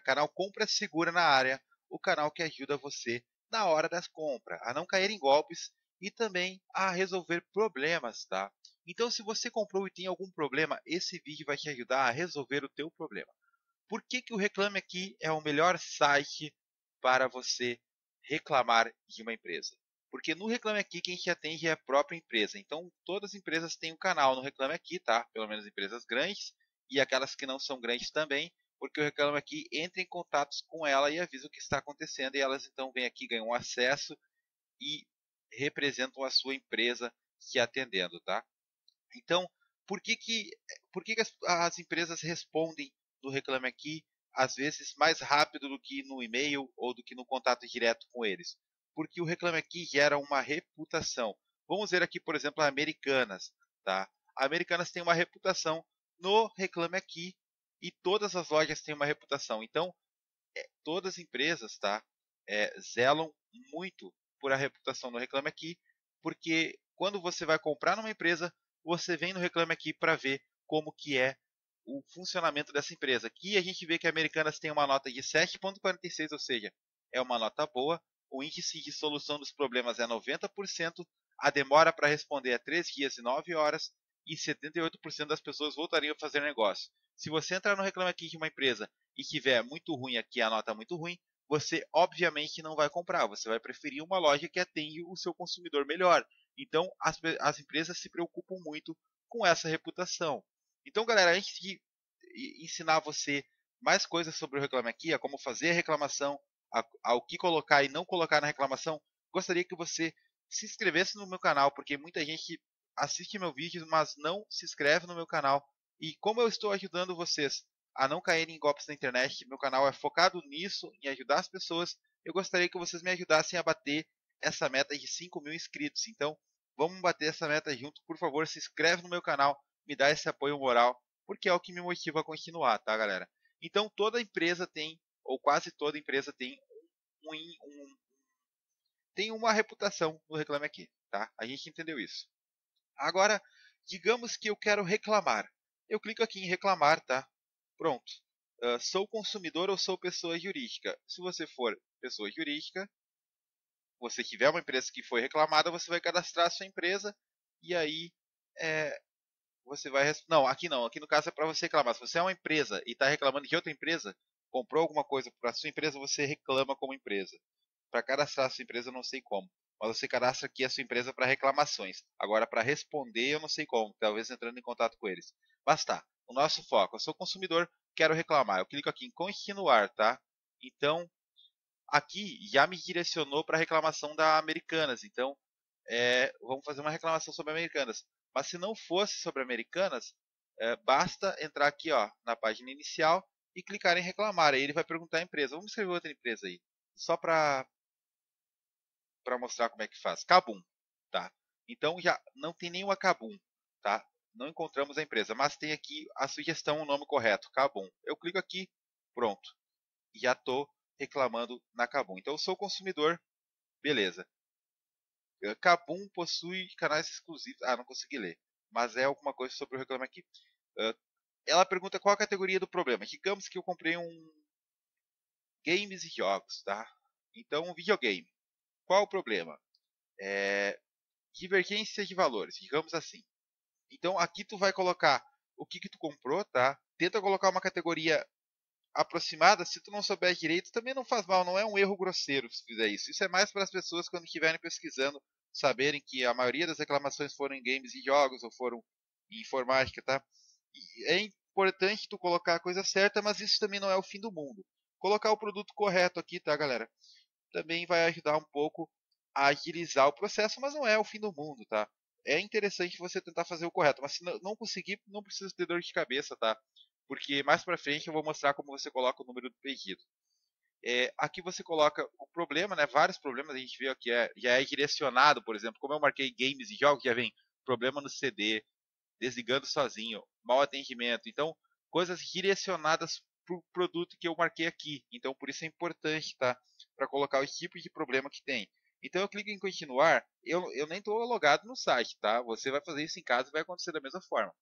Canal Compra Segura na área, o canal que ajuda você na hora das compras, a não cair em golpes e também a resolver problemas, tá? Então, se você comprou e tem algum problema, esse vídeo vai te ajudar a resolver o teu problema. Por que, que o Reclame Aqui é o melhor site para você reclamar de uma empresa? Porque no Reclame Aqui quem te atende é a própria empresa. Então, todas as empresas têm um canal no Reclame Aqui, tá? Pelo menos empresas grandes e aquelas que não são grandes também, porque o Reclame Aqui entra em contato com ela e avisa o que está acontecendo e elas então vêm aqui, ganham acesso e representam a sua empresa se atendendo, tá? Então, por que, que, por que, que as, as empresas respondem no Reclame Aqui, às vezes mais rápido do que no e-mail ou do que no contato direto com eles? Porque o Reclame Aqui gera uma reputação. Vamos ver aqui, por exemplo, a Americanas. Tá? A Americanas tem uma reputação no Reclame Aqui e todas as lojas têm uma reputação. Então, é, todas as empresas tá, é, zelam muito por a reputação no Reclame Aqui, porque quando você vai comprar numa empresa, você vem no Reclame Aqui para ver como que é o funcionamento dessa empresa. Aqui a gente vê que a Americanas tem uma nota de 7.46, ou seja, é uma nota boa. O índice de solução dos problemas é 90%, a demora para responder é 3 dias e 9 horas e 78% das pessoas voltariam a fazer negócio. Se você entrar no Reclame Aqui de uma empresa e tiver muito ruim aqui, a nota muito ruim, você obviamente não vai comprar. Você vai preferir uma loja que atende o seu consumidor melhor. Então, as, as empresas se preocupam muito com essa reputação. Então, galera, antes de ensinar você mais coisas sobre o Reclame Aqui, a como fazer a reclamação, ao que colocar e não colocar na reclamação, gostaria que você se inscrevesse no meu canal, porque muita gente assiste meu vídeo, mas não se inscreve no meu canal. E como eu estou ajudando vocês a não caírem em golpes na internet, meu canal é focado nisso, em ajudar as pessoas, eu gostaria que vocês me ajudassem a bater essa meta de 5 mil inscritos. Então, vamos bater essa meta junto. Por favor, se inscreve no meu canal, me dá esse apoio moral, porque é o que me motiva a continuar, tá, galera? Então, toda empresa tem, ou quase toda empresa tem um, um, tem uma reputação no Reclame Aqui, tá? A gente entendeu isso. Agora, digamos que eu quero reclamar. Eu clico aqui em reclamar, tá? Pronto. Uh, sou consumidor ou sou pessoa jurídica? Se você for pessoa jurídica, você tiver uma empresa que foi reclamada, você vai cadastrar a sua empresa e aí é, você vai. Não, aqui não. Aqui no caso é para você reclamar. Se você é uma empresa e está reclamando de outra empresa, comprou alguma coisa para a sua empresa, você reclama como empresa. Para cadastrar a sua empresa, não sei como. Mas você cadastra aqui a sua empresa para reclamações. Agora, para responder, eu não sei como. Talvez entrando em contato com eles. Mas tá. O nosso foco. Eu sou consumidor, quero reclamar. Eu clico aqui em continuar, tá? Então, aqui já me direcionou para a reclamação da Americanas. Então, é, vamos fazer uma reclamação sobre Americanas. Mas se não fosse sobre Americanas, é, basta entrar aqui ó, na página inicial e clicar em reclamar. Aí ele vai perguntar a empresa. Vamos escrever outra empresa aí. Só para para mostrar como é que faz. Cabum, tá? Então já não tem nenhuma Cabum, tá? Não encontramos a empresa, mas tem aqui a sugestão, o nome correto, Cabum. Eu clico aqui, pronto. Já estou reclamando na Kabum. Então eu sou consumidor, beleza. Kabum possui canais exclusivos. Ah, não consegui ler. Mas é alguma coisa sobre o reclame aqui. ela pergunta qual a categoria do problema. Digamos que eu comprei um games e jogos, tá? Então, um videogame. Qual o problema? É divergência de valores, digamos assim. Então, aqui tu vai colocar o que que tu comprou, tá? Tenta colocar uma categoria aproximada, se tu não souber direito, também não faz mal, não é um erro grosseiro se fizer isso. Isso é mais para as pessoas quando estiverem pesquisando, saberem que a maioria das reclamações foram em games e jogos ou foram em informática, tá? E é importante tu colocar a coisa certa, mas isso também não é o fim do mundo. Colocar o produto correto aqui, tá, galera? Também vai ajudar um pouco a agilizar o processo, mas não é o fim do mundo, tá? É interessante você tentar fazer o correto, mas se não conseguir, não precisa ter dor de cabeça, tá? porque mais para frente eu vou mostrar como você coloca o número do pedido. É, aqui você coloca o problema, né, vários problemas, a gente vê que é, já é direcionado, por exemplo, como eu marquei games e jogos, já vem problema no CD, desligando sozinho, mau atendimento, então coisas direcionadas para o produto que eu marquei aqui, então por isso é importante, tá, para colocar os tipos de problema que tem. Então eu clico em continuar, eu, eu nem estou logado no site, tá, você vai fazer isso em casa e vai acontecer da mesma forma.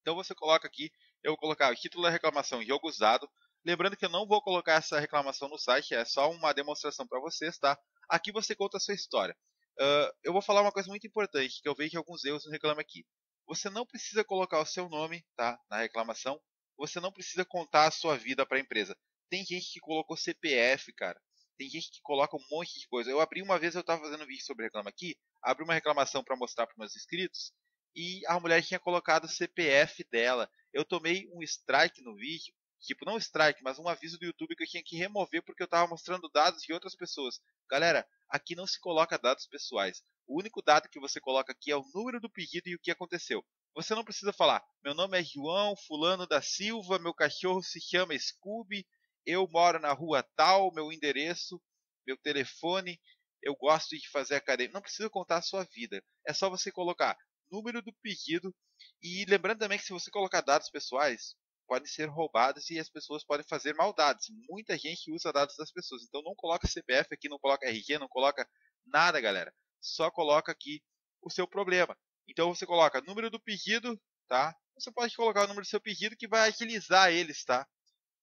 Então você coloca aqui eu vou colocar o título da reclamação jogo usado. Lembrando que eu não vou colocar essa reclamação no site, é só uma demonstração para vocês, tá? Aqui você conta a sua história. Uh, eu vou falar uma coisa muito importante, que eu vejo alguns erros no Reclame Aqui. Você não precisa colocar o seu nome tá, na reclamação, você não precisa contar a sua vida para a empresa. Tem gente que colocou CPF, cara. Tem gente que coloca um monte de coisa. Eu abri uma vez, eu estava fazendo um vídeo sobre Reclame Aqui, abri uma reclamação para mostrar para meus inscritos, e a mulher tinha colocado o CPF dela. Eu tomei um strike no vídeo, tipo, não strike, mas um aviso do YouTube que eu tinha que remover porque eu estava mostrando dados de outras pessoas. Galera, aqui não se coloca dados pessoais. O único dado que você coloca aqui é o número do pedido e o que aconteceu. Você não precisa falar, meu nome é João Fulano da Silva, meu cachorro se chama Scooby, eu moro na rua tal, meu endereço, meu telefone, eu gosto de fazer academia. Não precisa contar a sua vida. É só você colocar número do pedido. E lembrando também que se você colocar dados pessoais, podem ser roubados e as pessoas podem fazer maldades. Muita gente usa dados das pessoas. Então não coloca CPF aqui, não coloca RG, não coloca nada, galera. Só coloca aqui o seu problema. Então você coloca número do pedido, tá? Você pode colocar o número do seu pedido que vai agilizar eles, tá?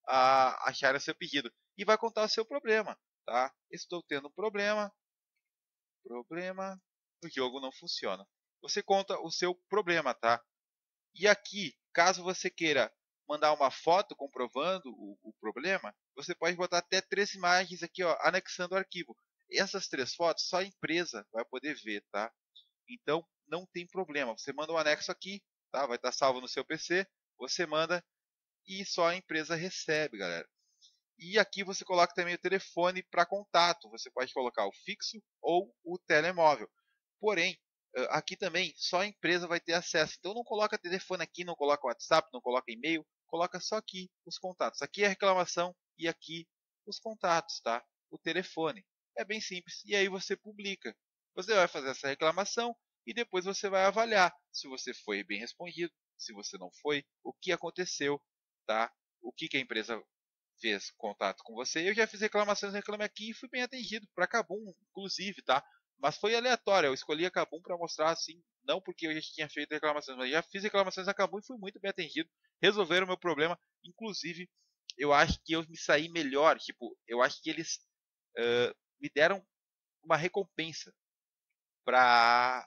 A achar seu pedido. E vai contar o seu problema, tá? Estou tendo um problema. Problema. O jogo não funciona você conta o seu problema, tá? E aqui, caso você queira mandar uma foto comprovando o, o, problema, você pode botar até três imagens aqui, ó, anexando o arquivo. Essas três fotos só a empresa vai poder ver, tá? Então não tem problema. Você manda um anexo aqui, tá? Vai estar salvo no seu PC. Você manda e só a empresa recebe, galera. E aqui você coloca também o telefone para contato. Você pode colocar o fixo ou o telemóvel. Porém, aqui também só a empresa vai ter acesso. Então não coloca telefone aqui, não coloca WhatsApp, não coloca e-mail, coloca só aqui os contatos. Aqui é a reclamação e aqui os contatos, tá? O telefone. É bem simples. E aí você publica. Você vai fazer essa reclamação e depois você vai avaliar se você foi bem respondido, se você não foi, o que aconteceu, tá? O que, que a empresa fez contato com você. Eu já fiz reclamações, reclame aqui e fui bem atendido para Cabum, inclusive, tá? Mas foi aleatório, eu escolhi a Kabum para mostrar assim, não porque eu já tinha feito reclamações, mas já fiz reclamações a Kabum e fui muito bem atendido. Resolveram o meu problema, inclusive eu acho que eu me saí melhor, tipo, eu acho que eles uh, me deram uma recompensa para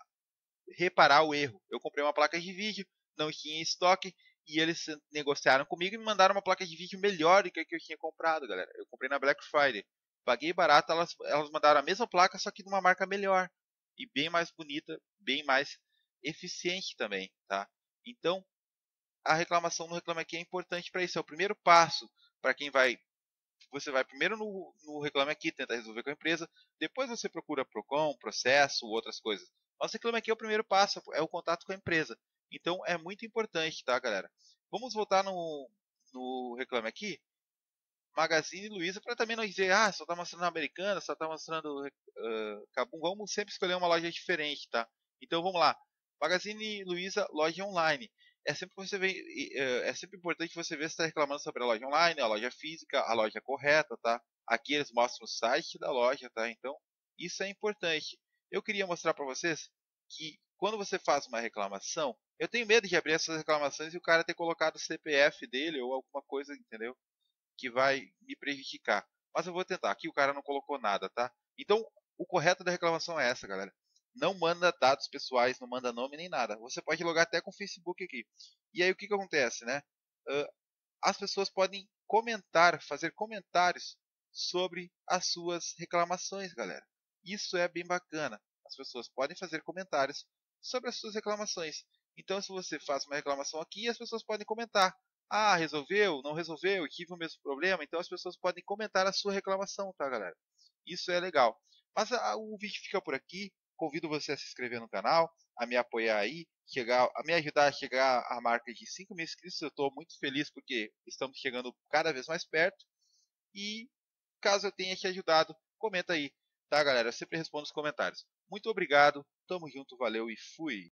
reparar o erro. Eu comprei uma placa de vídeo, não tinha estoque, e eles negociaram comigo e me mandaram uma placa de vídeo melhor do que a que eu tinha comprado, galera. Eu comprei na Black Friday. Paguei barato, elas, elas mandaram a mesma placa, só que de uma marca melhor. E bem mais bonita, bem mais eficiente também, tá? Então, a reclamação no Reclame Aqui é importante para isso. É o primeiro passo para quem vai. Você vai primeiro no, no Reclame Aqui, tentar resolver com a empresa, depois você procura PROCON, processo, outras coisas. Mas Reclame Aqui é o primeiro passo, é o contato com a empresa. Então, é muito importante, tá, galera? Vamos voltar no, no Reclame Aqui Magazine Luiza para também não dizer, ah, só está mostrando Americana, só está mostrando uh. Vamos sempre escolher uma loja diferente, tá? Então vamos lá. Magazine Luiza, loja online. É sempre, você vê, é sempre importante você ver se está reclamando sobre a loja online, a loja física, a loja correta, tá? Aqui eles mostram o site da loja, tá? Então isso é importante. Eu queria mostrar para vocês que quando você faz uma reclamação, eu tenho medo de abrir essas reclamações e o cara ter colocado o CPF dele ou alguma coisa, entendeu? que vai me prejudicar. Mas eu vou tentar. Aqui o cara não colocou nada, tá? Então, o correto da reclamação é essa, galera. Não manda dados pessoais, não manda nome nem nada. Você pode logar até com o Facebook aqui. E aí o que, que acontece, né? Uh, as pessoas podem comentar, fazer comentários sobre as suas reclamações, galera. Isso é bem bacana. As pessoas podem fazer comentários sobre as suas reclamações. Então, se você faz uma reclamação aqui, as pessoas podem comentar. Ah, resolveu? Não resolveu? Tive o mesmo problema? Então as pessoas podem comentar a sua reclamação, tá, galera? Isso é legal. Mas a, ah, o vídeo fica por aqui. Convido você a se inscrever no canal, a me apoiar aí, chegar, a me ajudar a chegar à marca de 5 mil inscritos. Eu estou muito feliz porque estamos chegando cada vez mais perto. E caso eu tenha te ajudado, comenta aí, tá, galera? Eu sempre respondo os comentários. Muito obrigado, tamo junto, valeu e fui!